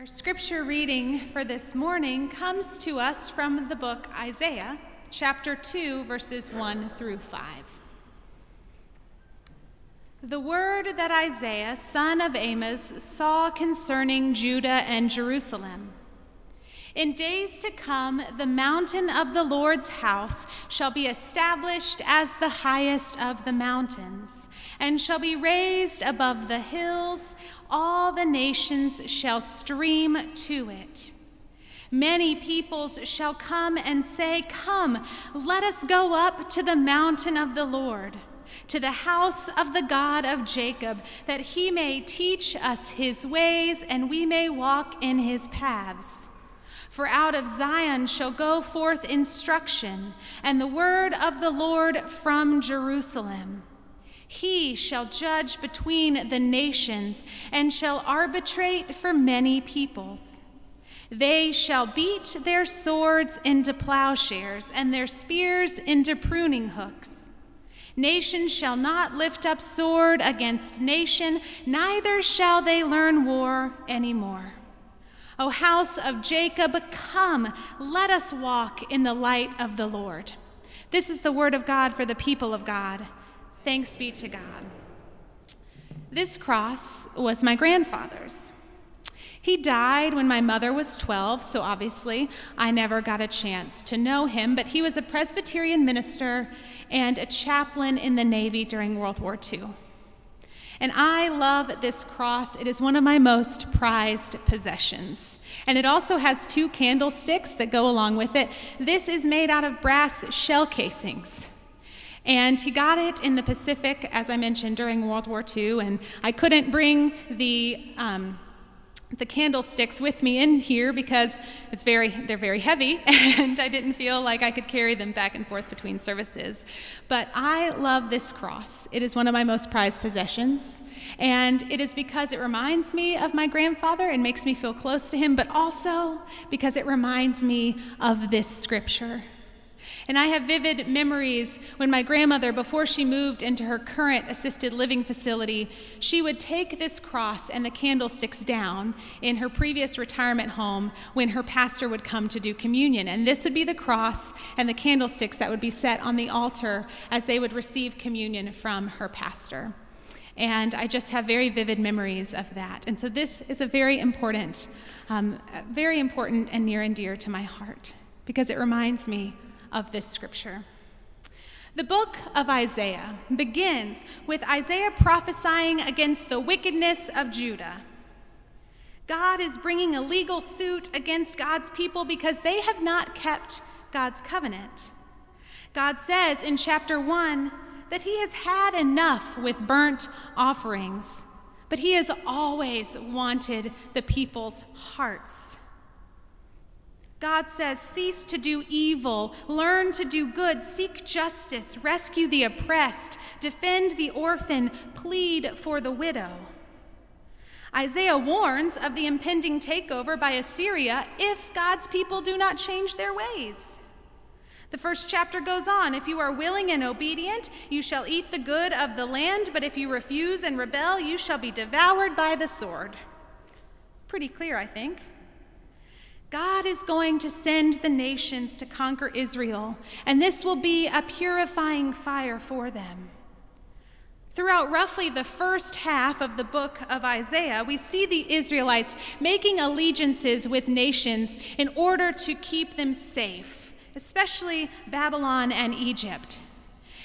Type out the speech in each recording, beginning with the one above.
Our scripture reading for this morning comes to us from the book Isaiah, chapter 2, verses 1 through 5. The word that Isaiah, son of Amos, saw concerning Judah and Jerusalem. In days to come, the mountain of the Lord's house shall be established as the highest of the mountains, and shall be raised above the hills all the nations shall stream to it. Many peoples shall come and say, Come, let us go up to the mountain of the Lord, to the house of the God of Jacob, that he may teach us his ways and we may walk in his paths. For out of Zion shall go forth instruction, and the word of the Lord from Jerusalem. He shall judge between the nations and shall arbitrate for many peoples. They shall beat their swords into plowshares and their spears into pruning hooks. Nation shall not lift up sword against nation, neither shall they learn war any more. O house of Jacob, come, let us walk in the light of the Lord. This is the word of God for the people of God. Thanks be to God. This cross was my grandfather's. He died when my mother was 12, so obviously I never got a chance to know him, but he was a Presbyterian minister and a chaplain in the Navy during World War II. And I love this cross. It is one of my most prized possessions. And it also has two candlesticks that go along with it. This is made out of brass shell casings. And he got it in the Pacific, as I mentioned, during World War II. And I couldn't bring the, um, the candlesticks with me in here because it's very, they're very heavy, and I didn't feel like I could carry them back and forth between services. But I love this cross. It is one of my most prized possessions. And it is because it reminds me of my grandfather and makes me feel close to him, but also because it reminds me of this scripture. And I have vivid memories when my grandmother, before she moved into her current assisted living facility, she would take this cross and the candlesticks down in her previous retirement home when her pastor would come to do communion. And this would be the cross and the candlesticks that would be set on the altar as they would receive communion from her pastor. And I just have very vivid memories of that. And so this is a very important, um, very important and near and dear to my heart because it reminds me of this scripture. The book of Isaiah begins with Isaiah prophesying against the wickedness of Judah. God is bringing a legal suit against God's people because they have not kept God's covenant. God says in chapter 1 that he has had enough with burnt offerings, but he has always wanted the people's hearts. God says, Cease to do evil, learn to do good, seek justice, rescue the oppressed, defend the orphan, plead for the widow. Isaiah warns of the impending takeover by Assyria if God's people do not change their ways. The first chapter goes on If you are willing and obedient, you shall eat the good of the land, but if you refuse and rebel, you shall be devoured by the sword. Pretty clear, I think. God is going to send the nations to conquer Israel, and this will be a purifying fire for them. Throughout roughly the first half of the book of Isaiah, we see the Israelites making allegiances with nations in order to keep them safe, especially Babylon and Egypt.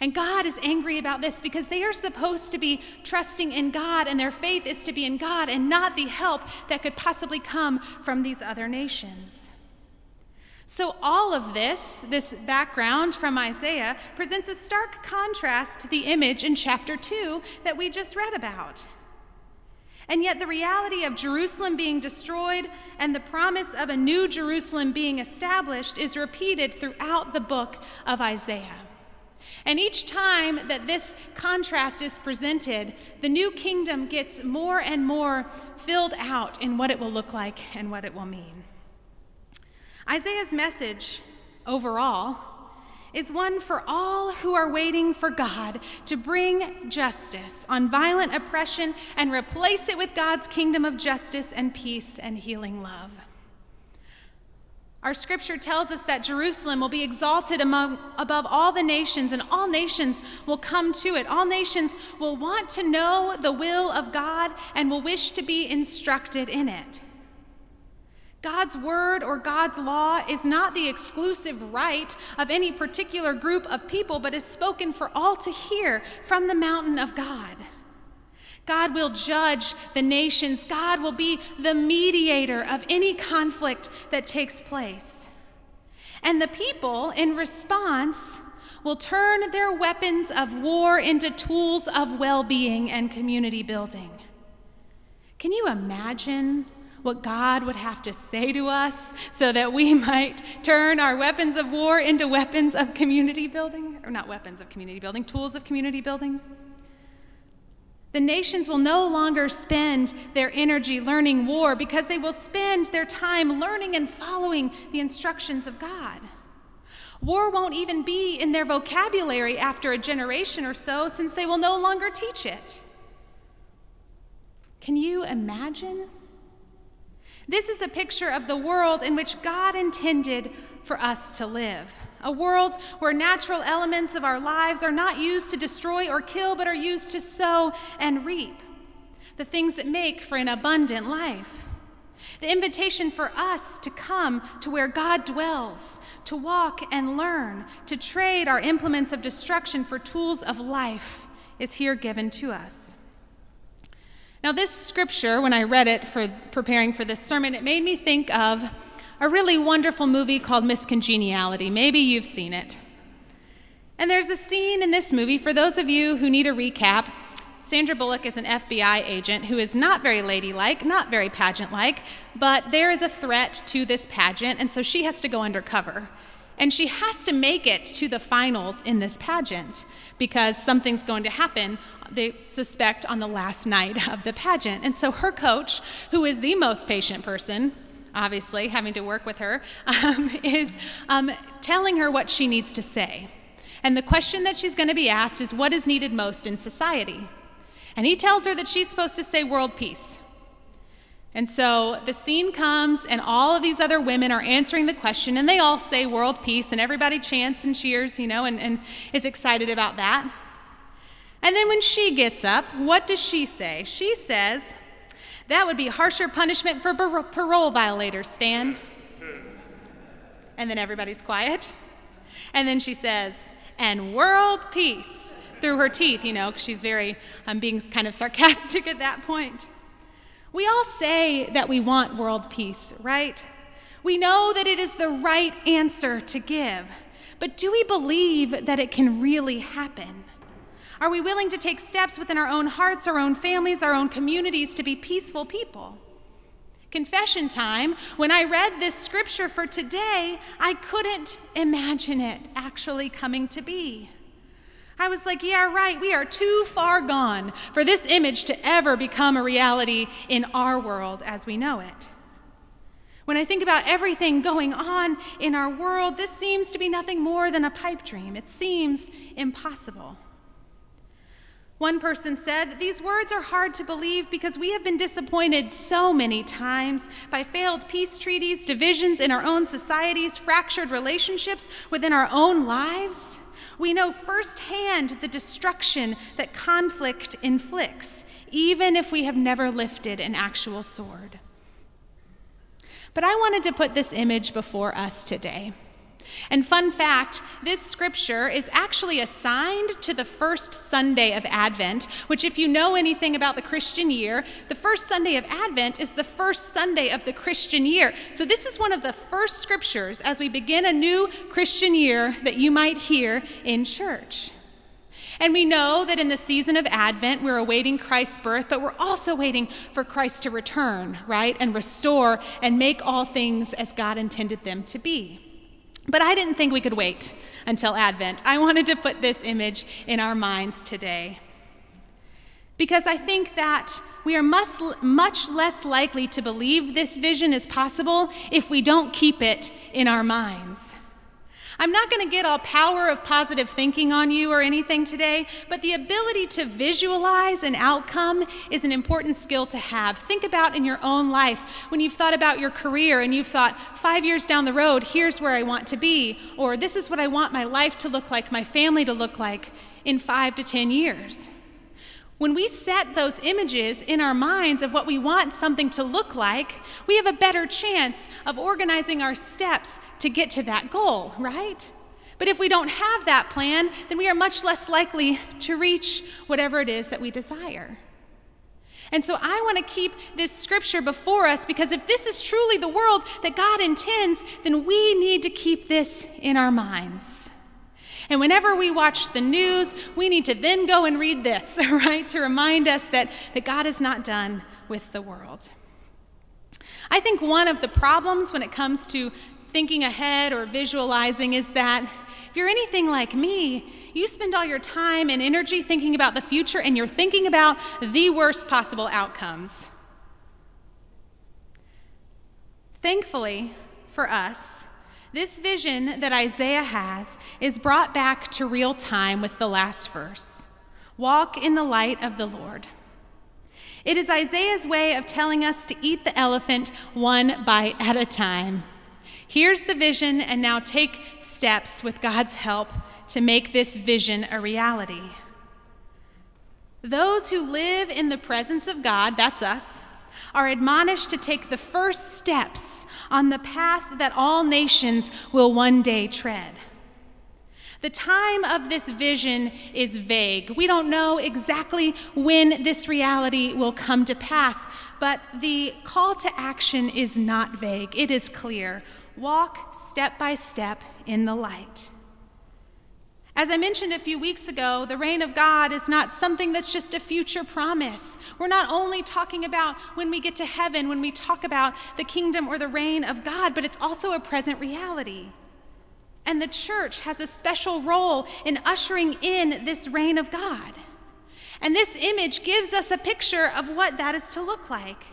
And God is angry about this because they are supposed to be trusting in God, and their faith is to be in God and not the help that could possibly come from these other nations. So, all of this, this background from Isaiah, presents a stark contrast to the image in chapter 2 that we just read about. And yet, the reality of Jerusalem being destroyed and the promise of a new Jerusalem being established is repeated throughout the book of Isaiah. And each time that this contrast is presented, the new kingdom gets more and more filled out in what it will look like and what it will mean. Isaiah's message overall is one for all who are waiting for God to bring justice on violent oppression and replace it with God's kingdom of justice and peace and healing love. Our scripture tells us that Jerusalem will be exalted among, above all the nations, and all nations will come to it. All nations will want to know the will of God and will wish to be instructed in it. God's word or God's law is not the exclusive right of any particular group of people, but is spoken for all to hear from the mountain of God. God will judge the nations. God will be the mediator of any conflict that takes place. And the people, in response, will turn their weapons of war into tools of well being and community building. Can you imagine what God would have to say to us so that we might turn our weapons of war into weapons of community building? Or not weapons of community building, tools of community building? The nations will no longer spend their energy learning war because they will spend their time learning and following the instructions of God. War won't even be in their vocabulary after a generation or so since they will no longer teach it. Can you imagine? This is a picture of the world in which God intended for us to live a world where natural elements of our lives are not used to destroy or kill, but are used to sow and reap, the things that make for an abundant life. The invitation for us to come to where God dwells, to walk and learn, to trade our implements of destruction for tools of life is here given to us. Now, this scripture, when I read it for preparing for this sermon, it made me think of a really wonderful movie called Miss Congeniality. Maybe you've seen it. And there's a scene in this movie, for those of you who need a recap, Sandra Bullock is an FBI agent who is not very ladylike, not very pageant like, but there is a threat to this pageant, and so she has to go undercover. And she has to make it to the finals in this pageant because something's going to happen, they suspect, on the last night of the pageant. And so her coach, who is the most patient person, obviously, having to work with her, um, is um, telling her what she needs to say. And the question that she's going to be asked is what is needed most in society? And he tells her that she's supposed to say world peace. And so the scene comes, and all of these other women are answering the question, and they all say world peace, and everybody chants and cheers, you know, and, and is excited about that. And then when she gets up, what does she say? She says, that would be harsher punishment for parole violators, Stan. And then everybody's quiet. And then she says, and world peace through her teeth, you know, because she's very, um, being kind of sarcastic at that point. We all say that we want world peace, right? We know that it is the right answer to give, but do we believe that it can really happen? Are we willing to take steps within our own hearts, our own families, our own communities to be peaceful people? Confession time, when I read this scripture for today, I couldn't imagine it actually coming to be. I was like, yeah, right, we are too far gone for this image to ever become a reality in our world as we know it. When I think about everything going on in our world, this seems to be nothing more than a pipe dream. It seems impossible. One person said, These words are hard to believe because we have been disappointed so many times by failed peace treaties, divisions in our own societies, fractured relationships within our own lives. We know firsthand the destruction that conflict inflicts, even if we have never lifted an actual sword. But I wanted to put this image before us today. And fun fact this scripture is actually assigned to the first Sunday of Advent, which, if you know anything about the Christian year, the first Sunday of Advent is the first Sunday of the Christian year. So, this is one of the first scriptures as we begin a new Christian year that you might hear in church. And we know that in the season of Advent, we're awaiting Christ's birth, but we're also waiting for Christ to return, right? And restore and make all things as God intended them to be. But I didn't think we could wait until Advent. I wanted to put this image in our minds today. Because I think that we are much, much less likely to believe this vision is possible if we don't keep it in our minds. I'm not going to get all power of positive thinking on you or anything today, but the ability to visualize an outcome is an important skill to have. Think about in your own life when you've thought about your career and you've thought, five years down the road, here's where I want to be, or this is what I want my life to look like, my family to look like in five to 10 years. When we set those images in our minds of what we want something to look like, we have a better chance of organizing our steps to get to that goal, right? But if we don't have that plan, then we are much less likely to reach whatever it is that we desire. And so I want to keep this scripture before us because if this is truly the world that God intends, then we need to keep this in our minds. And whenever we watch the news, we need to then go and read this, right, to remind us that, that God is not done with the world. I think one of the problems when it comes to thinking ahead or visualizing is that if you're anything like me, you spend all your time and energy thinking about the future and you're thinking about the worst possible outcomes. Thankfully for us, this vision that Isaiah has is brought back to real time with the last verse Walk in the light of the Lord. It is Isaiah's way of telling us to eat the elephant one bite at a time. Here's the vision, and now take steps with God's help to make this vision a reality. Those who live in the presence of God, that's us, are admonished to take the first steps on the path that all nations will one day tread. The time of this vision is vague. We don't know exactly when this reality will come to pass, but the call to action is not vague. It is clear. Walk step by step in the light. As I mentioned a few weeks ago, the reign of God is not something that's just a future promise. We're not only talking about when we get to heaven, when we talk about the kingdom or the reign of God, but it's also a present reality. And the church has a special role in ushering in this reign of God. And this image gives us a picture of what that is to look like.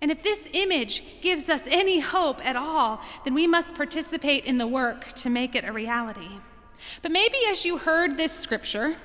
And if this image gives us any hope at all, then we must participate in the work to make it a reality. But maybe as you heard this scripture,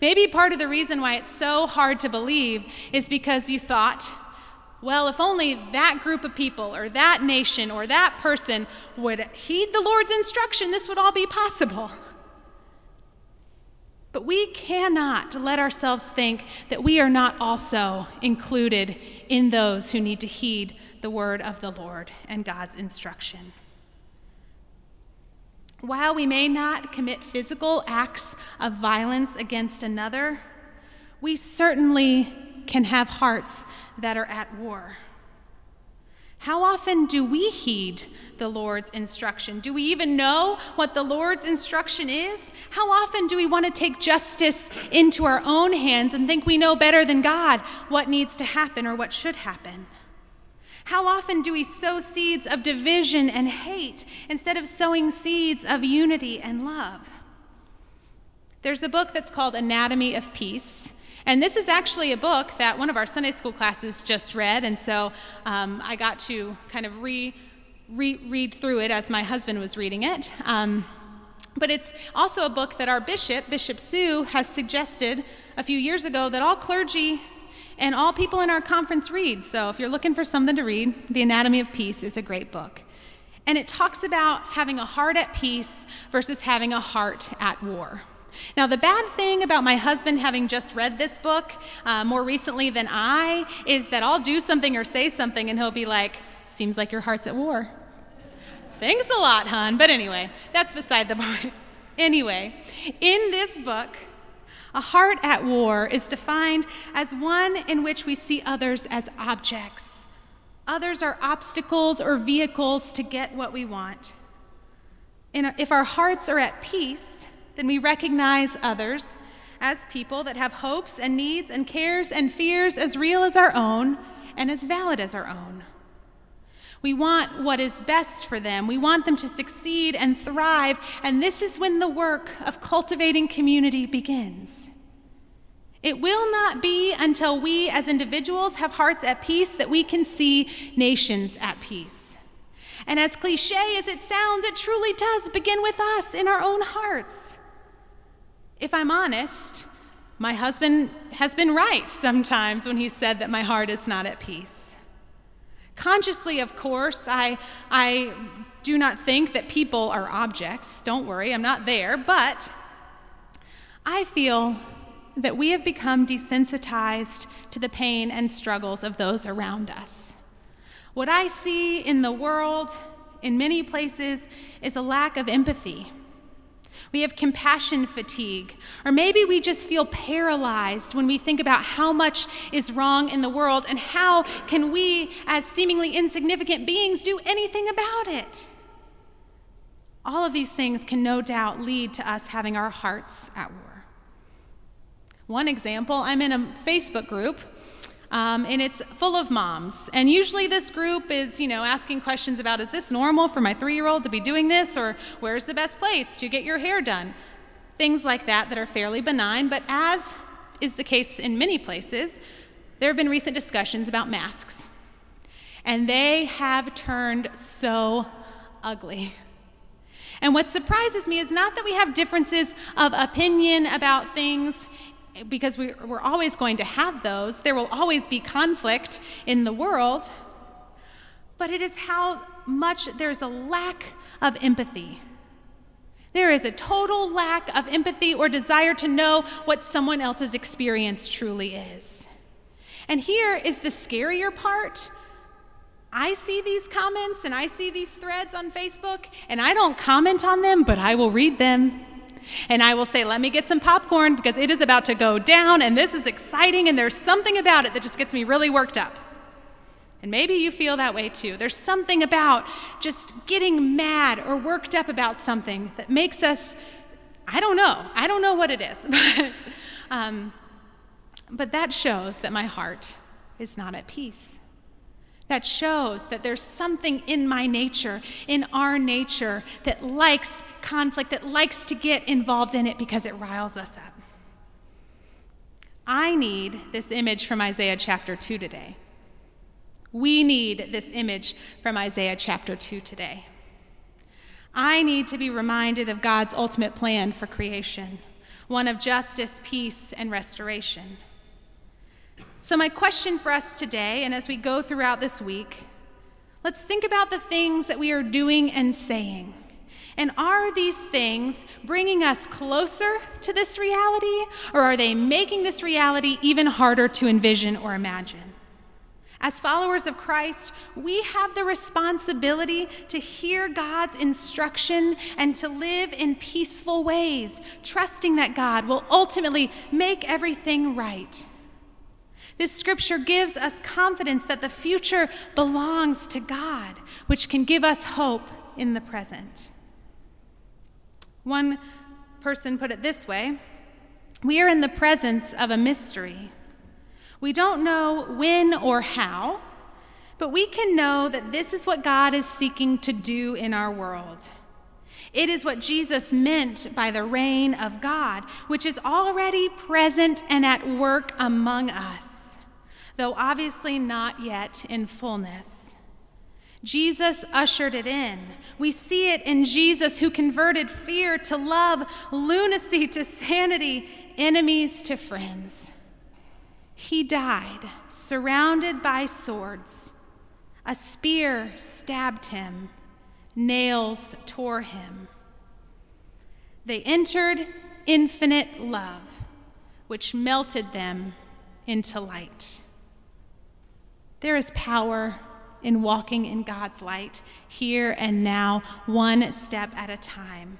maybe part of the reason why it's so hard to believe is because you thought, well, if only that group of people or that nation or that person would heed the Lord's instruction, this would all be possible. But we cannot let ourselves think that we are not also included in those who need to heed the word of the Lord and God's instruction. While we may not commit physical acts of violence against another, we certainly can have hearts that are at war. How often do we heed the Lord's instruction? Do we even know what the Lord's instruction is? How often do we want to take justice into our own hands and think we know better than God what needs to happen or what should happen? How often do we sow seeds of division and hate instead of sowing seeds of unity and love? There's a book that's called Anatomy of Peace. And this is actually a book that one of our Sunday school classes just read. And so um, I got to kind of re, re, read through it as my husband was reading it. Um, but it's also a book that our bishop, Bishop Sue, has suggested a few years ago that all clergy and all people in our conference read. So if you're looking for something to read, The Anatomy of Peace is a great book. And it talks about having a heart at peace versus having a heart at war. Now, the bad thing about my husband having just read this book uh, more recently than I is that I'll do something or say something and he'll be like, Seems like your heart's at war. Thanks a lot, hon. But anyway, that's beside the point. Anyway, in this book, a heart at war is defined as one in which we see others as objects. Others are obstacles or vehicles to get what we want. And if our hearts are at peace, then we recognize others as people that have hopes and needs and cares and fears as real as our own and as valid as our own. We want what is best for them. We want them to succeed and thrive. And this is when the work of cultivating community begins. It will not be until we as individuals have hearts at peace that we can see nations at peace. And as cliche as it sounds, it truly does begin with us in our own hearts. If I'm honest, my husband has been right sometimes when he said that my heart is not at peace. Consciously, of course, I, I do not think that people are objects. Don't worry, I'm not there. But I feel that we have become desensitized to the pain and struggles of those around us. What I see in the world, in many places, is a lack of empathy we have compassion fatigue. Or maybe we just feel paralyzed when we think about how much is wrong in the world and how can we, as seemingly insignificant beings, do anything about it. All of these things can no doubt lead to us having our hearts at war. One example I'm in a Facebook group um, and it's full of moms. And usually this group is, you know, asking questions about is this normal for my three year old to be doing this? Or where's the best place to get your hair done? Things like that that are fairly benign. But as is the case in many places, there have been recent discussions about masks. And they have turned so ugly. And what surprises me is not that we have differences of opinion about things because we, we're always going to have those. There will always be conflict in the world. But it is how much there's a lack of empathy. There is a total lack of empathy or desire to know what someone else's experience truly is. And here is the scarier part. I see these comments and I see these threads on Facebook, and I don't comment on them, but I will read them. And I will say, Let me get some popcorn because it is about to go down and this is exciting and there's something about it that just gets me really worked up. And maybe you feel that way too. There's something about just getting mad or worked up about something that makes us, I don't know, I don't know what it is, but, um, but that shows that my heart is not at peace. That shows that there's something in my nature, in our nature, that likes conflict, that likes to get involved in it because it riles us up. I need this image from Isaiah chapter 2 today. We need this image from Isaiah chapter 2 today. I need to be reminded of God's ultimate plan for creation, one of justice, peace, and restoration. So, my question for us today, and as we go throughout this week, let's think about the things that we are doing and saying. And are these things bringing us closer to this reality, or are they making this reality even harder to envision or imagine? As followers of Christ, we have the responsibility to hear God's instruction and to live in peaceful ways, trusting that God will ultimately make everything right. This scripture gives us confidence that the future belongs to God, which can give us hope in the present. One person put it this way We are in the presence of a mystery. We don't know when or how, but we can know that this is what God is seeking to do in our world. It is what Jesus meant by the reign of God, which is already present and at work among us though obviously not yet in fullness. Jesus ushered it in. We see it in Jesus who converted fear to love, lunacy to sanity, enemies to friends. He died surrounded by swords. A spear stabbed him, nails tore him. They entered infinite love, which melted them into light. There is power in walking in God's light here and now, one step at a time.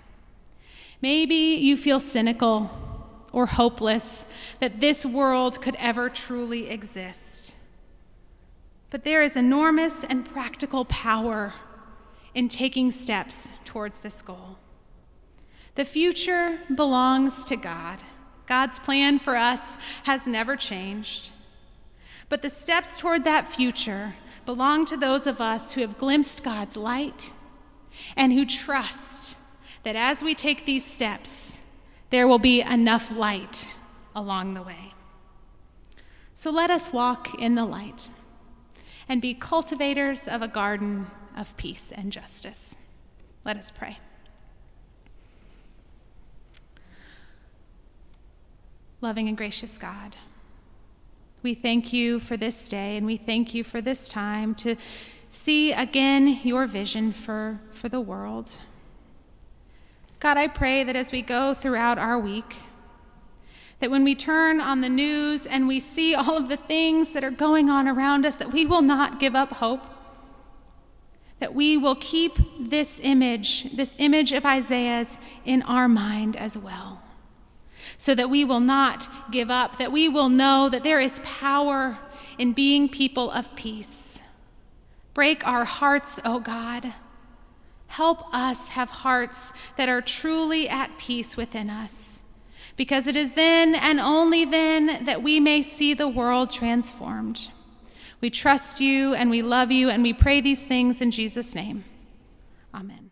Maybe you feel cynical or hopeless that this world could ever truly exist. But there is enormous and practical power in taking steps towards this goal. The future belongs to God. God's plan for us has never changed. But the steps toward that future belong to those of us who have glimpsed God's light and who trust that as we take these steps, there will be enough light along the way. So let us walk in the light and be cultivators of a garden of peace and justice. Let us pray. Loving and gracious God, we thank you for this day and we thank you for this time to see again your vision for, for the world. God, I pray that as we go throughout our week, that when we turn on the news and we see all of the things that are going on around us, that we will not give up hope. That we will keep this image, this image of Isaiah's, in our mind as well. So that we will not give up, that we will know that there is power in being people of peace. Break our hearts, O oh God. Help us have hearts that are truly at peace within us because it is then and only then that we may see the world transformed. We trust you and we love you and we pray these things in Jesus' name. Amen.